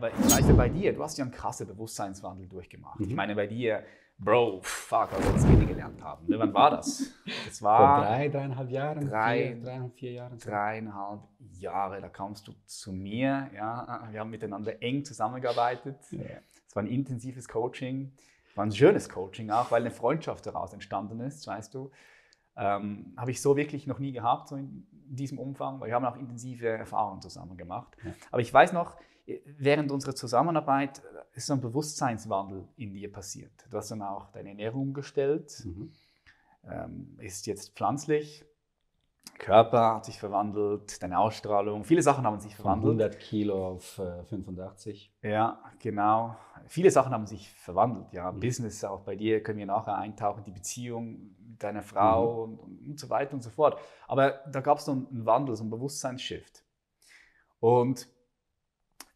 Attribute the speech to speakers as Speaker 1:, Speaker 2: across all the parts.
Speaker 1: Aber ich weiß ja bei dir, du hast ja einen krassen Bewusstseinswandel durchgemacht. Mhm. Ich meine, bei dir, Bro, fuck, als wir das kennengelernt haben. Ne, wann war das?
Speaker 2: Das war vor drei, dreieinhalb Jahren.
Speaker 1: Drei, vier, dreieinhalb, vier Jahre. Dreieinhalb Jahre, da kamst du zu mir. Ja, wir haben miteinander eng zusammengearbeitet. Es ja. war ein intensives Coaching. Es war ein schönes Coaching auch, weil eine Freundschaft daraus entstanden ist, weißt du. Ähm, habe ich so wirklich noch nie gehabt, so in diesem Umfang, weil wir haben auch intensive Erfahrungen zusammen gemacht. Ja. Aber ich weiß noch, während unserer Zusammenarbeit ist so ein Bewusstseinswandel in dir passiert. Du hast dann auch deine Ernährung umgestellt, mhm. ähm, ist jetzt pflanzlich, Körper hat sich verwandelt, deine Ausstrahlung, viele Sachen haben sich verwandelt.
Speaker 2: Von 100 Kilo auf äh, 85.
Speaker 1: Ja, genau. Viele Sachen haben sich verwandelt. Ja, mhm. Business auch bei dir können wir nachher eintauchen, die Beziehung mit deiner Frau mhm. und, und, so weiter und so fort. Aber da gab es so einen Wandel, so einen Bewusstseinsshift. Und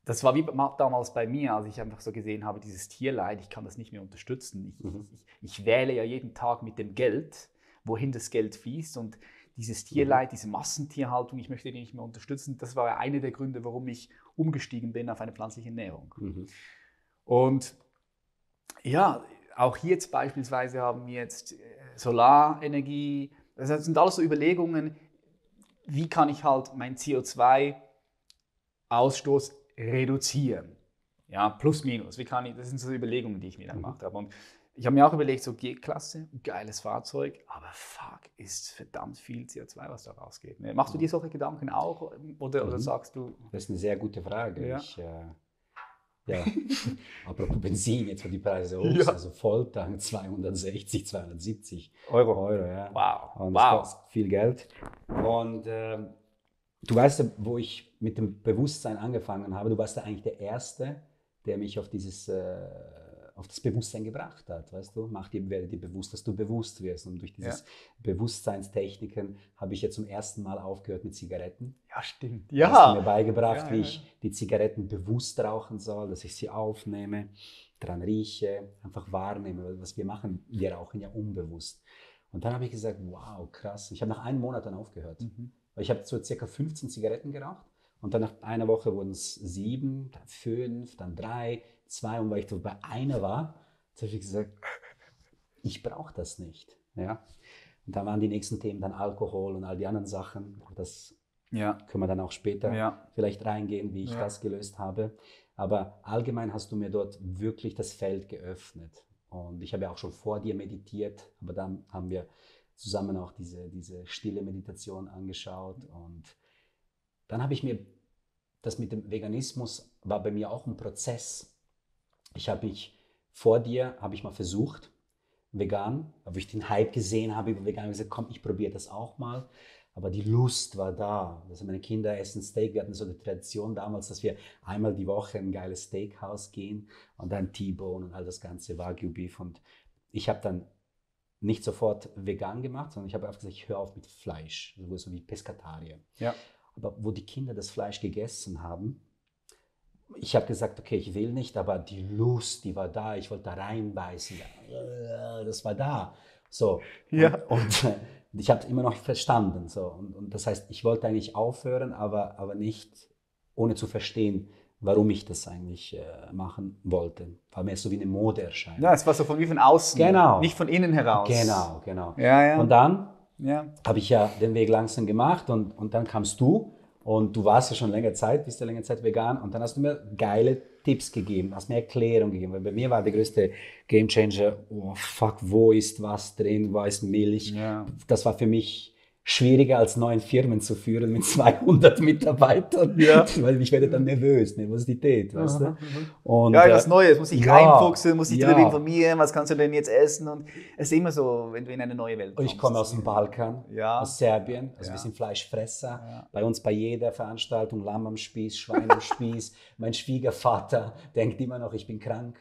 Speaker 1: das war wie damals bei mir, als ich einfach so gesehen habe, dieses Tierleid, ich kann das nicht mehr unterstützen. Ich, mhm. ich, ich, wähle ja jeden Tag mit dem Geld, wohin das Geld fließt und dieses Tierleid, mhm. diese Massentierhaltung, ich möchte die nicht mehr unterstützen. Das war ja einer der Gründe, warum ich umgestiegen bin auf eine pflanzliche Ernährung. Mhm. Und ja, auch hier jetzt beispielsweise haben wir jetzt äh, Solarenergie, das sind alles so Überlegungen, wie kann ich halt mein CO2-Ausstoß reduzieren. Ja, plus minus. Wie kann ich, das sind so Überlegungen, die ich mir dann mhm. gemacht habe. Und ich habe mir auch überlegt, so G-Klasse, geiles Fahrzeug, aber fuck, ist verdammt viel CO2, was da rausgeht. Ne? Machst du dir solche Gedanken auch oder, mhm. oder sagst du?
Speaker 2: Das ist eine sehr gute Frage. Ja. Ich, äh, ja, apropos Benzin, jetzt wird die Preise hoch, ja. also Volltank 260, 270 Euro. Euro ja.
Speaker 1: Wow.
Speaker 2: Und das wow. kostet viel Geld. Und äh, du weißt ja, wo ich mit dem Bewusstsein angefangen habe, du warst ja eigentlich der Erste, der mich auf dieses, äh, auf das Bewusstsein gebracht hat, weißt du? Mach dir, werde dir bewusst, dass du bewusst wirst. Und durch dieses ja. Bewusstseinstechniken habe ich ja zum ersten Mal aufgehört mit Zigaretten.
Speaker 1: Ja, stimmt. Ja.
Speaker 2: Du hast mir beigebracht, ja, wie ich die Zigaretten bewusst rauchen soll, dass ich sie aufnehme, dran rieche, einfach wahrnehme. Was wir machen, wir rauchen ja unbewusst. Und dann habe ich gesagt, wow, krass. Ich habe nach einem Monat dann aufgehört. Mhm. Ich habe so circa 15 Zigaretten geraucht und dann nach einer Woche wurden es sieben, dann fünf, dann drei, zwei. Und weil ich bei einer war, habe ich gesagt, ich brauche das nicht. Ja? Und dann waren die nächsten Themen dann Alkohol und all die anderen Sachen. Das ja. können wir dann auch später ja. vielleicht reingehen, wie ich ja. das gelöst habe. Aber allgemein hast du mir dort wirklich das Feld geöffnet. Und ich habe ja auch schon vor dir meditiert, aber dann haben wir zusammen auch diese, diese stille Meditation angeschaut. Und dann habe ich mir, das mit dem Veganismus war bei mir auch ein Prozess. Ich habe mich, vor dir habe ich mal versucht, vegan, weil ich den Hype gesehen habe über vegan, habe gesagt, komm, ich probiere das auch mal. Aber die Lust war da. Also meine Kinder essen Steak. Wir hatten so eine Tradition damals, dass wir einmal die Woche in ein geiles Steakhouse gehen und dann T-Bone und all das ganze Wagyu Beef. Und ich habe dann nicht sofort vegan gemacht, sondern ich habe einfach gesagt, ich höre auf mit Fleisch, so wie Pescatarier. Ja. Aber wo die Kinder das Fleisch gegessen haben, ich habe gesagt, okay, ich will nicht, aber die Lust, die war da, ich wollte da reinbeißen, das war da. So. Ja. Und, und ich habe es immer noch verstanden. So. Und, und, das heißt, ich wollte eigentlich aufhören, aber, aber nicht ohne zu verstehen, warum ich das eigentlich äh, machen wollte. War mir so wie eine Modeerscheinung.
Speaker 1: Ja, es war so von wie von außen,
Speaker 2: genau.
Speaker 1: nicht von innen heraus.
Speaker 2: Genau, genau.
Speaker 1: Ja, ja.
Speaker 2: Und dann ja. habe ich ja den Weg langsam gemacht und, und dann kamst du und du warst ja schon länger Zeit, bist ja länger Zeit vegan und dann hast du mir geile Tipps gegeben, hast mir Erklärung gegeben, weil bei mir war der größte Gamechanger, oh fuck, wo ist was drin, wo ist Milch. Ja. Das war für mich schwieriger als neun Firmen zu führen mit 200 Mitarbeitern, ja. weil ich werde dann nervös, Nervosität, weißt du?
Speaker 1: Und, ja, das äh, Neue, es muss ich ja, reinfuchsen, muss ich ja. darüber informieren, was kannst du denn jetzt essen und es ist immer so, wenn du in eine neue Welt
Speaker 2: kommst. Ich komme aus dem Balkan, ja. aus Serbien, also wir sind Fleischfresser, bei uns bei jeder Veranstaltung Lamm am Spieß, Schwein am Spieß, mein Schwiegervater denkt immer noch, ich bin krank,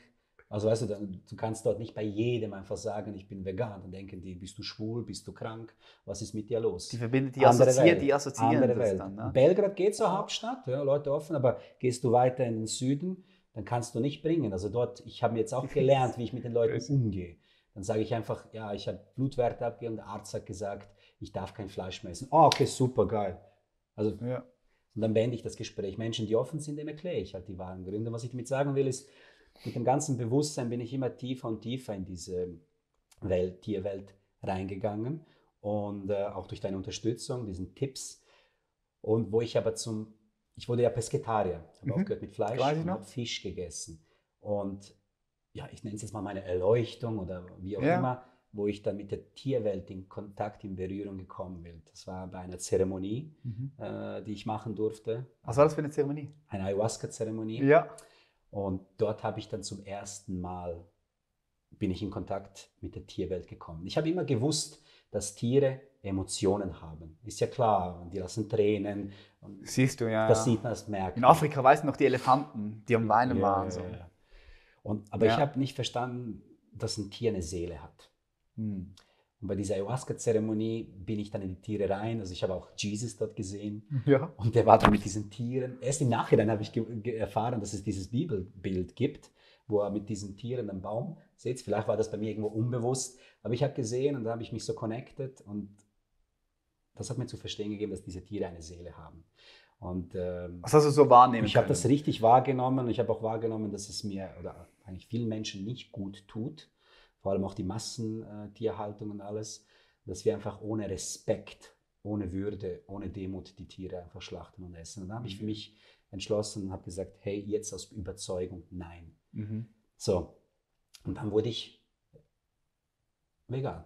Speaker 2: also weißt du, du kannst dort nicht bei jedem einfach sagen, ich bin vegan. Dann denken die, bist du schwul, bist du krank, was ist mit dir los?
Speaker 1: Die verbinden, die assoziieren, die assoziieren
Speaker 2: andere Welt. Dann, ne? Belgrad geht zur Hauptstadt, ja, Leute offen, aber gehst du weiter in den Süden, dann kannst du nicht bringen. Also dort, ich habe jetzt auch gelernt, wie ich mit den Leuten umgehe. Dann sage ich einfach, ja, ich habe Blutwerte abgegeben, der Arzt hat gesagt, ich darf kein Fleisch mehr essen. Oh, okay, super, geil. Also ja. Und dann beende ich das Gespräch. Menschen, die offen sind, dem erkläre ich halt die wahren Gründe. Was ich damit sagen will, ist, mit dem ganzen Bewusstsein bin ich immer tiefer und tiefer in diese Welt, Tierwelt reingegangen und äh, auch durch deine Unterstützung, diesen Tipps. Und wo ich aber zum, ich wurde ja Pesketarier, habe mhm. aufgehört mit Fleisch und habe Fisch gegessen. Und ja, ich nenne es jetzt mal meine Erleuchtung oder wie auch ja. immer, wo ich dann mit der Tierwelt in Kontakt, in Berührung gekommen bin. Das war bei einer Zeremonie, mhm. äh, die ich machen durfte.
Speaker 1: Was war das für eine Zeremonie?
Speaker 2: Eine Ayahuasca-Zeremonie.
Speaker 1: Ja.
Speaker 2: Und dort habe ich dann zum ersten Mal bin ich in Kontakt mit der Tierwelt gekommen. Ich habe immer gewusst, dass Tiere Emotionen haben. Ist ja klar, die lassen Tränen.
Speaker 1: Siehst du, ja.
Speaker 2: Das sieht man, das merkt
Speaker 1: In Afrika weißt du noch die Elefanten, die am Weinen ja, waren. So. Ja,
Speaker 2: Und, aber ich habe nicht verstanden, dass ein Tier eine Seele hat. Hm. Und bei dieser Ayahuasca-Zeremonie bin ich dann in die Tiere rein. Also ich habe auch Jesus dort gesehen.
Speaker 1: Ja.
Speaker 2: Und der war dann mit diesen Tieren. Erst im Nachhinein habe ich erfahren, dass es dieses Bibelbild gibt, wo er mit diesen Tieren am Baum sitzt. Vielleicht war das bei mir irgendwo unbewusst. Aber ich habe gesehen und da habe ich mich so connected. Und das hat mir zu verstehen gegeben, dass diese Tiere eine Seele haben. Und, ähm,
Speaker 1: Was hast du so wahrnehmen
Speaker 2: Ich habe das richtig wahrgenommen. Ich habe auch wahrgenommen, dass es mir oder eigentlich vielen Menschen nicht gut tut vor allem auch die Massentierhaltung und alles, dass wir einfach ohne Respekt, ohne Würde, ohne Demut die Tiere einfach schlachten und essen. Und dann habe ich für mhm. mich entschlossen und habe gesagt, hey, jetzt aus Überzeugung, nein. Mhm. So, und dann wurde ich vegan.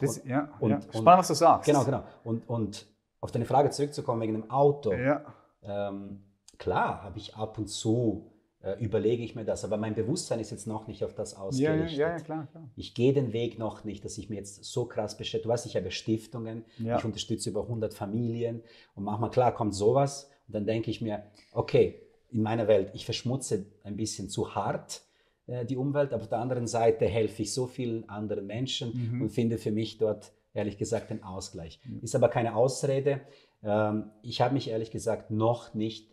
Speaker 1: Das, und, ja, und, ja. Spannend, was du sagst.
Speaker 2: Genau, genau. Und, und auf deine Frage zurückzukommen wegen dem Auto.
Speaker 1: Ja.
Speaker 2: Ähm, klar habe ich ab und zu äh, überlege ich mir das. Aber mein Bewusstsein ist jetzt noch nicht auf das ausgerichtet.
Speaker 1: Ja, ja, ja klar, klar.
Speaker 2: Ich gehe den Weg noch nicht, dass ich mir jetzt so krass beschäftige. Du weißt, ich habe Stiftungen, ja. ich unterstütze über 100 Familien und manchmal, klar, kommt sowas und dann denke ich mir, okay, in meiner Welt, ich verschmutze ein bisschen zu hart äh, die Umwelt, aber auf der anderen Seite helfe ich so vielen anderen Menschen mhm. und finde für mich dort ehrlich gesagt den Ausgleich. Mhm. Ist aber keine Ausrede. Ähm, ich habe mich ehrlich gesagt noch nicht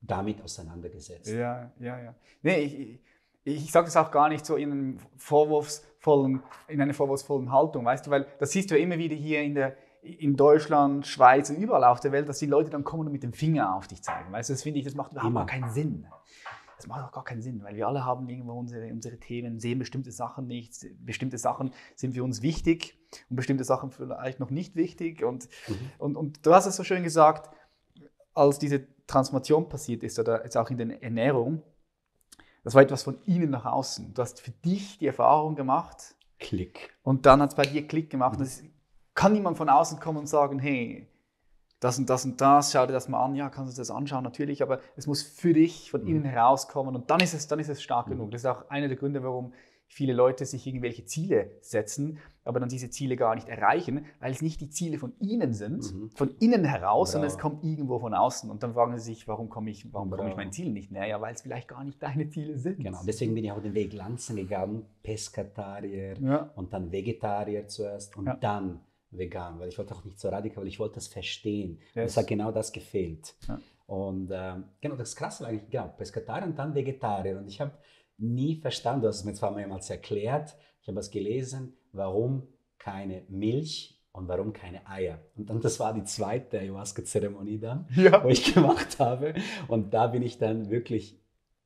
Speaker 2: damit auseinandergesetzt.
Speaker 1: Ja, ja, ja. Nee, ich, ich, ich sage das auch gar nicht so in, einem vorwurfsvollen, in einer vorwurfsvollen Haltung, weißt du, weil das siehst du ja immer wieder hier in, der, in Deutschland, Schweiz und überall auf der Welt, dass die Leute dann kommen und mit dem Finger auf dich zeigen. Weißt du, das finde ich, das macht überhaupt gar keinen Sinn. Das macht auch gar keinen Sinn, weil wir alle haben irgendwo unsere, unsere Themen, sehen bestimmte Sachen nicht, bestimmte Sachen sind für uns wichtig und bestimmte Sachen vielleicht noch nicht wichtig. Und, mhm. und, und du hast es so schön gesagt, als diese Transformation passiert ist oder jetzt auch in der Ernährung, das war etwas von innen nach außen. Du hast für dich die Erfahrung gemacht.
Speaker 2: Klick.
Speaker 1: Und dann hat es bei dir Klick gemacht. Das kann niemand von außen kommen und sagen, hey, das und das und das, schau dir das mal an, ja, kannst du das anschauen, natürlich, aber es muss für dich von innen mhm. herauskommen und dann ist es, dann ist es stark mhm. genug. Das ist auch einer der Gründe, warum viele Leute sich irgendwelche Ziele setzen, aber dann diese Ziele gar nicht erreichen, weil es nicht die Ziele von ihnen sind, mhm. von innen heraus, sondern es kommt irgendwo von außen. Und dann fragen sie sich, warum komme ich, warum komme ich meinem Ziel nicht näher? Ja, weil es vielleicht gar nicht deine Ziele sind.
Speaker 2: Genau, deswegen bin ich auch den Weg Lanzen gegangen, Peskatarier ja. und dann Vegetarier zuerst und ja. dann vegan, weil ich wollte auch nicht so radikal, weil ich wollte das verstehen. Yes. Und es hat genau das gefehlt. Ja. Und ähm, genau, das Krasse war eigentlich, genau, Peskatarier und dann Vegetarier. Und ich habe nie verstanden, du hast es mir zwar mehrmals erklärt, ich habe es gelesen, warum keine Milch und warum keine Eier. Und dann, das war die zweite Ayahuasca-Zeremonie dann, ja. wo ich gemacht habe. Und da bin ich dann wirklich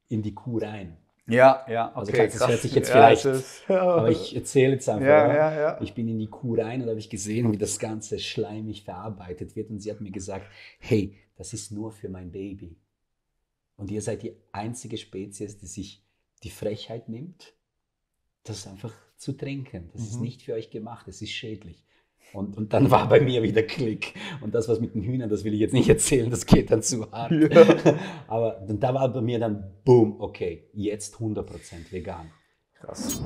Speaker 2: in die Kuh rein.
Speaker 1: Ja, ja,
Speaker 2: also okay. Also das hört sich jetzt vielleicht, ja, ist, aber ich erzähle jetzt einfach. Ja, ja, ja. Ich bin in die Kuh rein und habe ich gesehen, wie das ganze schleimig verarbeitet wird. Und sie hat mir gesagt, hey, das ist nur für mein Baby. Und ihr seid die einzige Spezies, die sich die Frechheit nimmt, das einfach zu trinken. Das mhm. ist nicht für euch gemacht, es ist schädlich. Und, und dann war bei mir wieder Klick. Und das, was mit den Hühnern, das will ich jetzt nicht erzählen, das geht dann zu hart. Ja. Aber da war bei mir dann, boom, okay, jetzt 100% vegan.
Speaker 1: Krass.